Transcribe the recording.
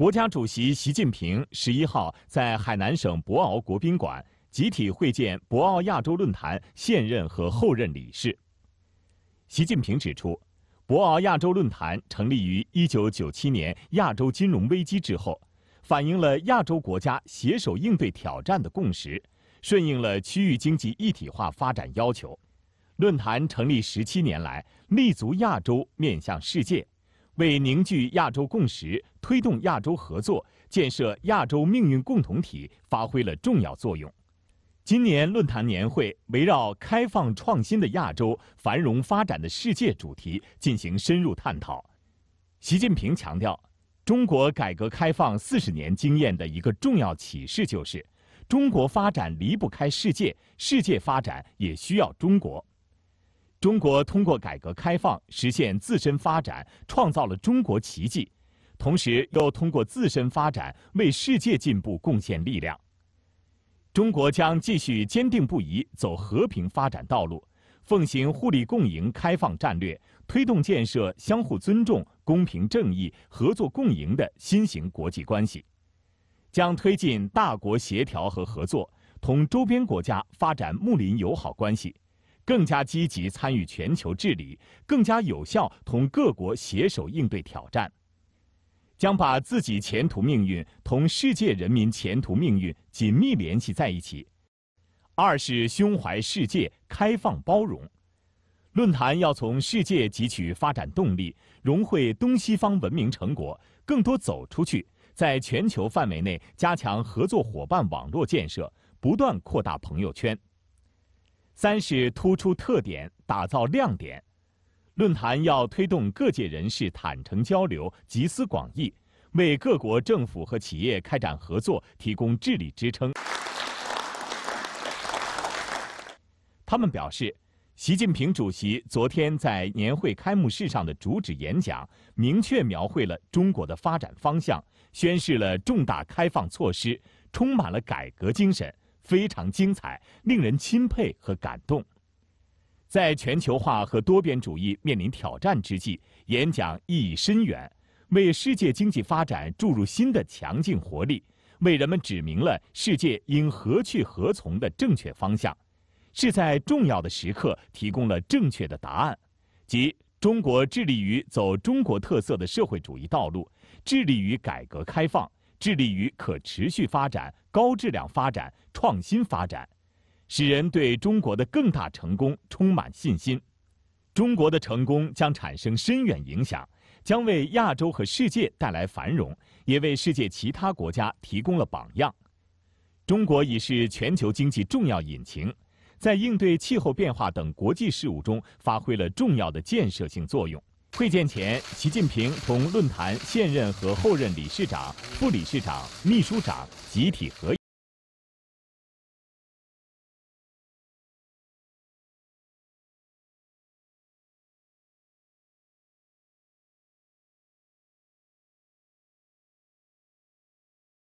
国家主席习近平十一号在海南省博鳌国宾馆集体会见博鳌亚洲论坛现任和后任理事。习近平指出，博鳌亚洲论坛成立于一九九七年亚洲金融危机之后，反映了亚洲国家携手应对挑战的共识，顺应了区域经济一体化发展要求。论坛成立十七年来，立足亚洲，面向世界。为凝聚亚洲共识、推动亚洲合作、建设亚洲命运共同体发挥了重要作用。今年论坛年会围绕“开放创新的亚洲，繁荣发展的世界”主题进行深入探讨。习近平强调，中国改革开放四十年经验的一个重要启示就是，中国发展离不开世界，世界发展也需要中国。中国通过改革开放实现自身发展，创造了中国奇迹，同时又通过自身发展为世界进步贡献力量。中国将继续坚定不移走和平发展道路，奉行互利共赢开放战略，推动建设相互尊重、公平正义、合作共赢的新型国际关系，将推进大国协调和合作，同周边国家发展睦邻友好关系。更加积极参与全球治理，更加有效同各国携手应对挑战，将把自己前途命运同世界人民前途命运紧密联系在一起。二是胸怀世界，开放包容。论坛要从世界汲取发展动力，融汇东西方文明成果，更多走出去，在全球范围内加强合作伙伴网络建设，不断扩大朋友圈。三是突出特点，打造亮点。论坛要推动各界人士坦诚交流，集思广益，为各国政府和企业开展合作提供智力支撑。他们表示，习近平主席昨天在年会开幕式上的主旨演讲，明确描绘了中国的发展方向，宣示了重大开放措施，充满了改革精神。非常精彩，令人钦佩和感动。在全球化和多边主义面临挑战之际，演讲意义深远，为世界经济发展注入新的强劲活力，为人们指明了世界应何去何从的正确方向，是在重要的时刻提供了正确的答案，即中国致力于走中国特色的社会主义道路，致力于改革开放。致力于可持续发展、高质量发展、创新发展，使人对中国的更大成功充满信心。中国的成功将产生深远影响，将为亚洲和世界带来繁荣，也为世界其他国家提供了榜样。中国已是全球经济重要引擎，在应对气候变化等国际事务中发挥了重要的建设性作用。会见前，习近平同论坛现任和后任理事长、副理事长、秘书长集体合影。